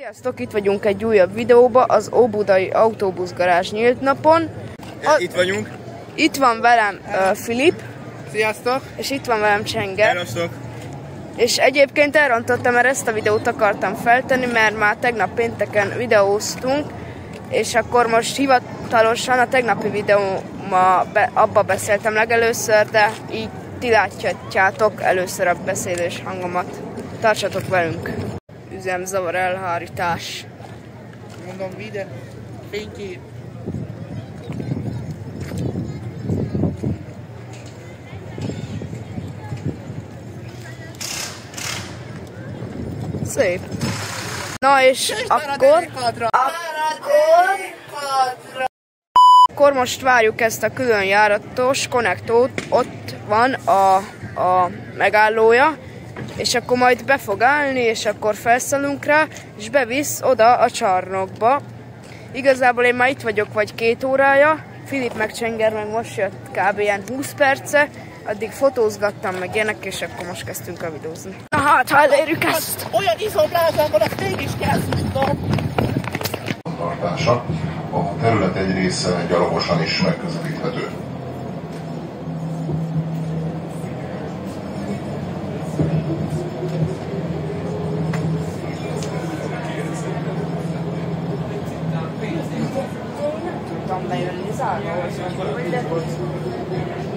Sziasztok, itt vagyunk egy újabb videóba, az Óbudai Autóbuszgarázs nyílt napon. A... Itt vagyunk. Itt van velem uh, Filip. Sziasztok. És itt van velem Csenger. Sziasztok. És egyébként elrontottam, mert ezt a videót akartam feltenni, mert már tegnap pénteken videóztunk, és akkor most hivatalosan a tegnapi videóma be, abba beszéltem legelőször, de így ti látjátok először a beszélés hangomat. Tartsatok velünk! Üzemzavar elhárítás. Mondom, videó, fénykép. Szép. Na és akkor... Akkor most várjuk ezt a külön járatos konnektót, ott van a, a megállója, és akkor majd be fog állni, és akkor felszállunk rá, és bevisz oda a csarnokba. Igazából én már itt vagyok vagy két órája, Filip meg Csenger meg most jött kb. ilyen 20 perce, addig fotózgattam meg ilyenek, és akkor most kezdtünk a videózni. Na hát, ha elérjük ezt! Olyan izomlázában, azt mégis kell tudnom. tartása. A terület egy része gyalogosan is megközelíthető. está ironizado. Eu acho que é foi.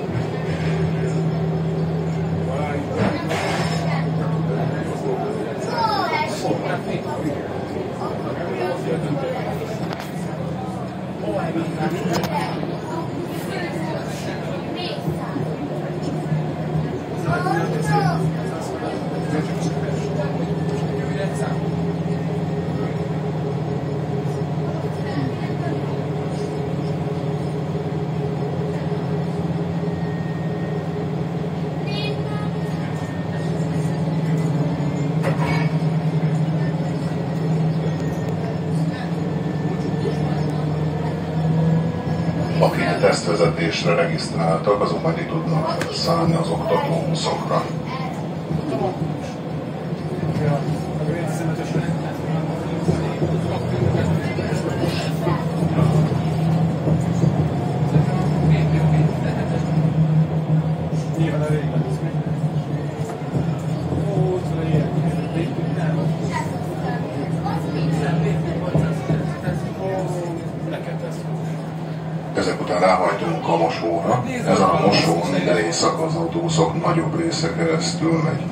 Akik tesztvezetésre regisztráltak, azok majd itt tudnak szállni az oktatóbuszokra. Ezek ráhajtunk a mosóra. Ezen a mosón minden éjszaka az autóbuszok nagyobb része keresztül megy.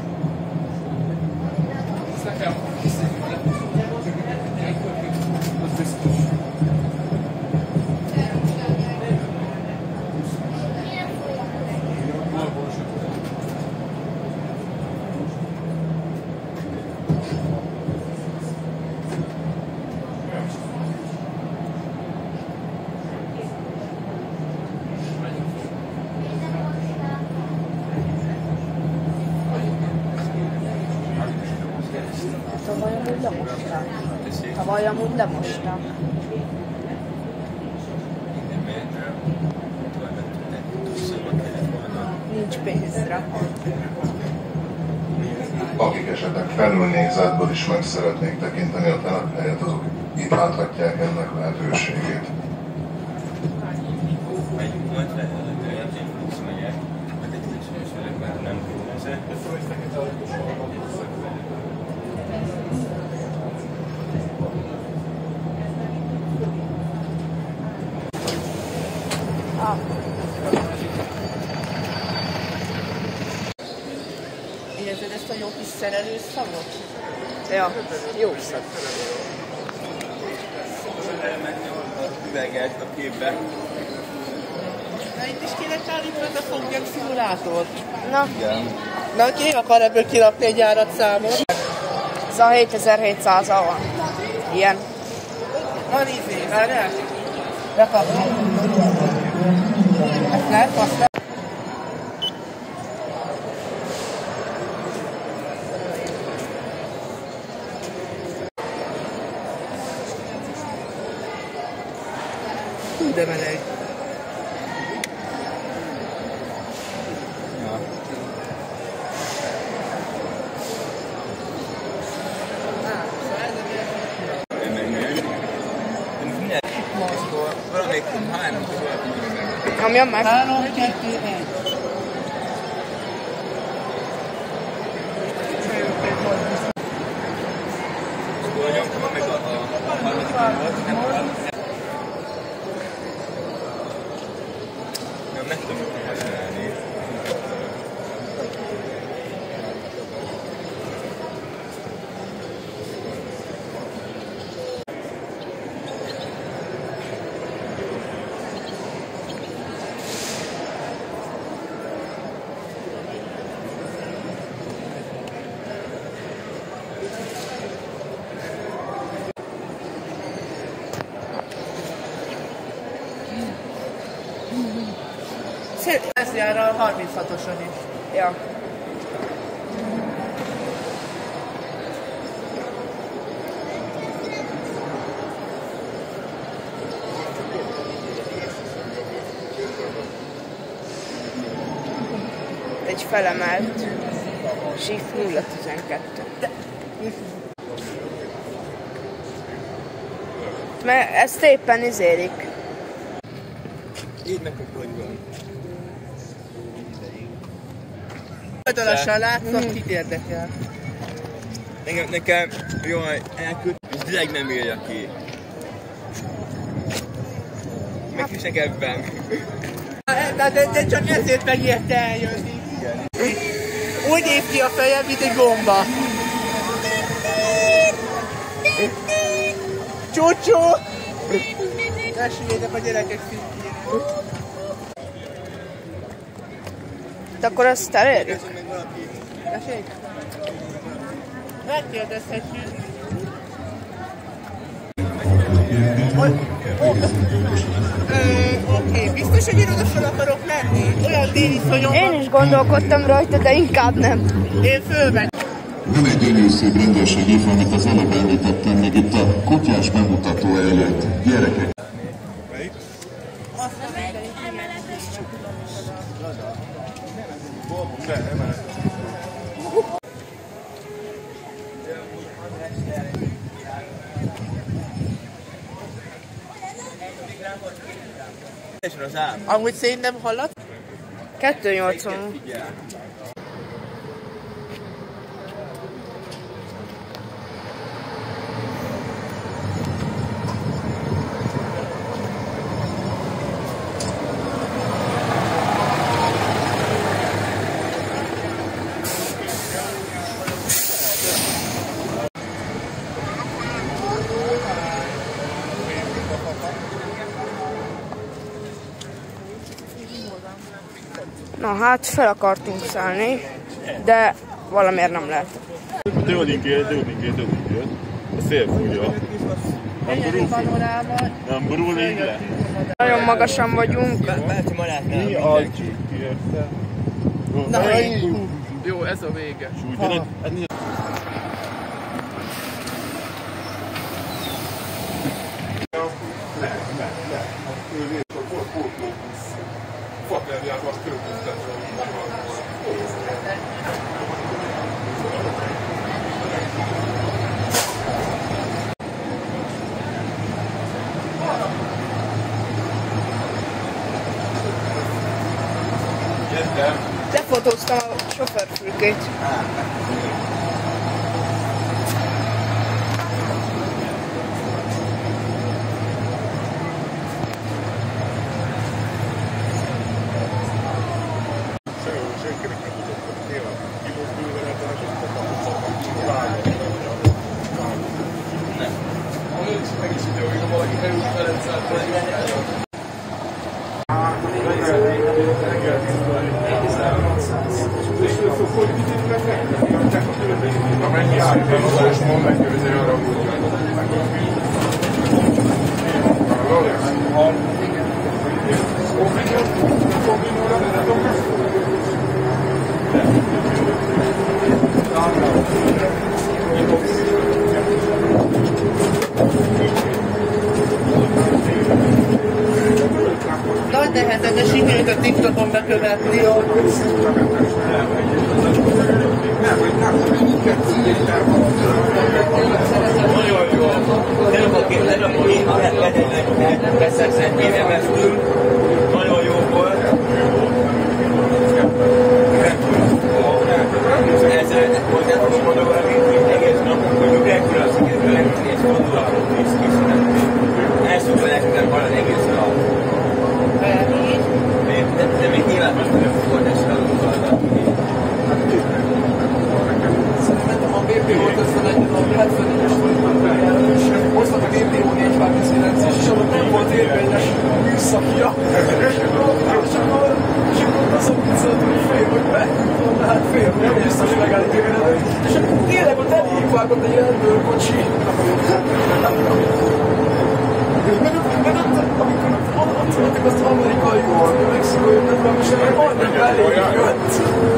Tavaly amúgy lemostam. Tavaly amúgy lemostam. Nincs pénzre. Akik esetleg felülnézetből is meg szeretnék tekinteni a telephelyet, azok itt láthatják ennek lehetőségét. Ah. Érzed ezt a jó kis szerelős szavot? Ja, jó szak. Üveget a képbe. Na itt is kéne állítani a fogjak szimulátort. Na, Na ki akar ebből kilapni egy járatszámot? ez a 7700 van. Ilyen. Van izé, várjál? Bekapom. Ezt lehet használni? Hú, Nyomjam meg. Három, kettő, egy. nyomtam meg a, a, a harmadik volt, nem nem, nem tudom csinálni. Ez jár a 36-oson is. Ja. Egy felemelt Shift 012. Mert ezt éppen izélik. Így meg, hogy van. Oldalasan látszok, kit érdekel. Nekem, nekem jaj, elküld, és direkt nem írja ki. Megfisek ebben. De, de, de csak ezért megérte eljönni. Úgy néz ki a feje, mint egy gomba. Csúcsú! Meséljetek a gyerekek szintjére. De akkor azt elérjük? Tessék? Megkérdezhetjük. Ö, Oké, biztos, hogy én oda fel akarok menni? Olyan déliszonyom Én is gondolkodtam rajta, de inkább nem. Én fölmegy. Van egy gyönyörű szép rendőrségi amit az előbb említettem még itt a kutyás bemutató előtt. Gyerekek, Amúgy szerintem hallat? 280. Na hát, fel akartunk szállni, de valamiért nem lehet. Tőlünk jött, tőlünk jött, tőlünk jött. A szél fújja. Nem borul így le. Nagyon magasan vagyunk. Mi a csík érte? Na, Jó, ez a vége. Sújtanak? Hát nincs. Lefotóztam a sofőrfülkét. 我今天 beszerzett BMS ül, 原来我有一个问题。